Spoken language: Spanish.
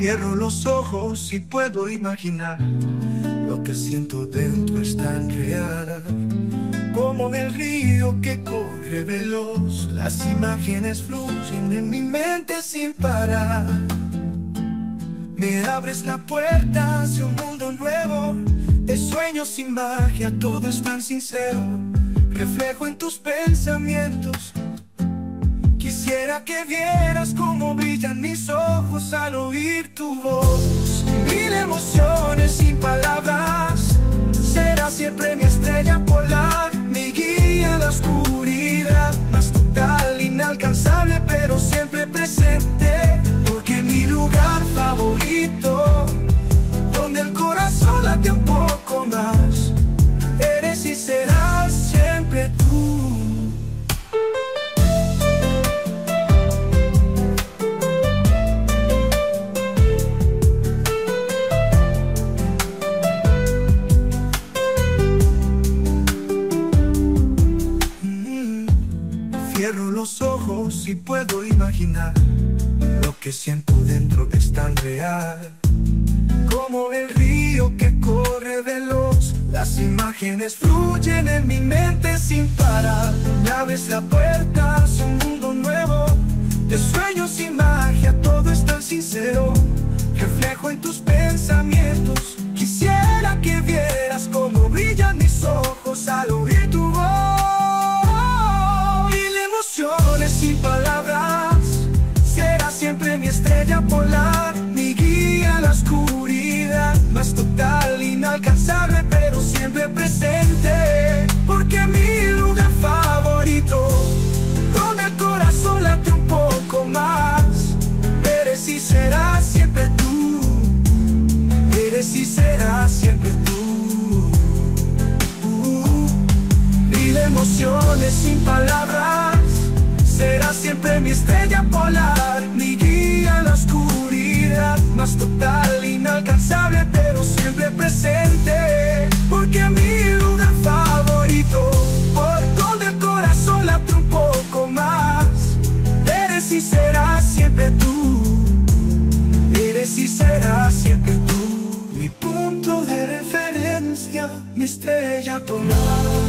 Cierro los ojos y puedo imaginar Lo que siento dentro es tan real Como el río que corre veloz Las imágenes fluyen en mi mente sin parar. Me abres la puerta hacia un mundo nuevo De sueños sin magia, todo es tan sincero Reflejo en tus pensamientos Quisiera que vieras cómo brillan mis ojos al oír tu voz los ojos y puedo imaginar Lo que siento dentro es tan real. Como el río que corre veloz Las imágenes fluyen en mi mente sin parar. Me abres la puerta a un mundo nuevo De sueños y magia, todo es tan sincero. Reflejo en tus pensamientos Mil emociones sin palabras. Será siempre mi estrella polar Mi guía en la oscuridad. Más total, inalcanzable pero siempre presente. Porque mi lugar favorito Por donde el corazón late un poco más. Eres y serás siempre tú. Eres y serás siempre tú. Mi punto de referencia Mi estrella polar